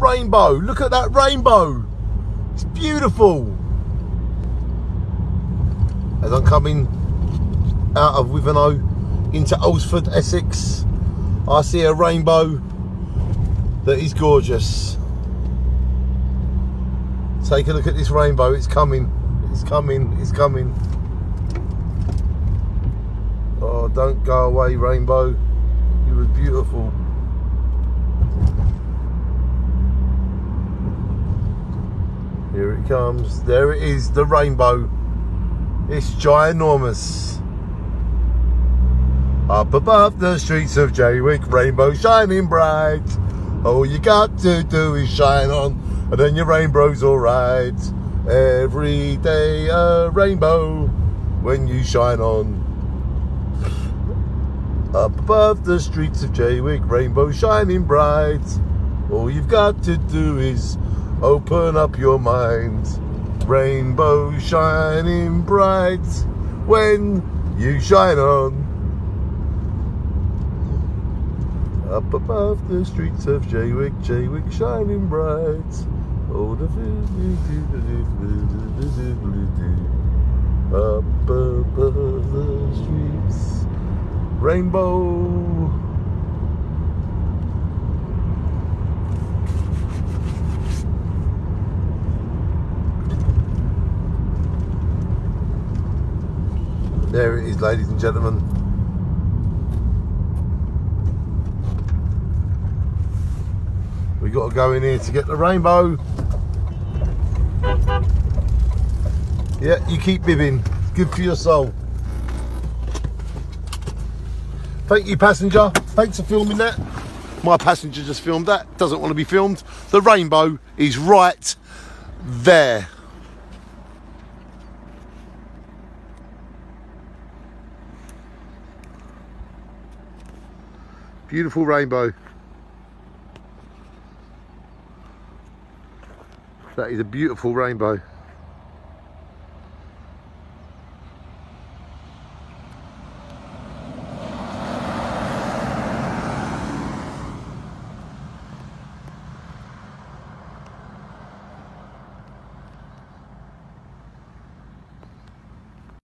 rainbow. Look at that rainbow. It's beautiful. As I'm coming out of Wivenhoe into Alresford, Essex, I see a rainbow that is gorgeous. Take a look at this rainbow. It's coming. It's coming. It's coming. Oh, don't go away, rainbow. You were beautiful. Here it comes. There it is, the rainbow. It's ginormous. Up above the streets of Jaywick, rainbow shining bright. All you got to do is shine on, and then your rainbow's alright. Every day a rainbow when you shine on. Up above the streets of Jaywick, rainbow shining bright. All you've got to do is open up your mind. Rainbow shining bright when you shine on. Up above the streets of Jaywick, Jaywick shining bright. The up above the streets, rainbow. There it is, ladies and gentlemen. We got to go in here to get the rainbow. Yeah, you keep bibbing. Good for your soul. Thank you, passenger. Thanks for filming that. My passenger just filmed that. Doesn't want to be filmed. The rainbow is right there. Beautiful rainbow. That is a beautiful rainbow.